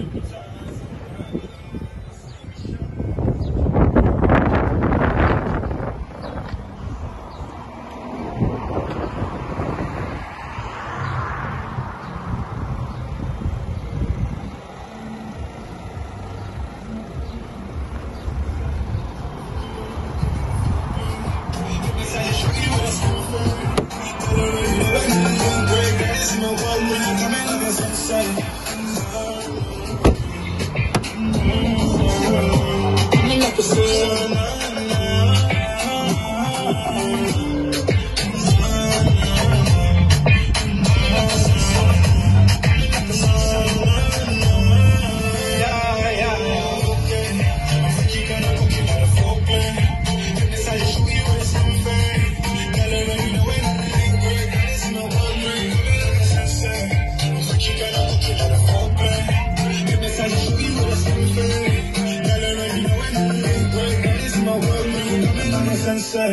I'm sorry. Sunset.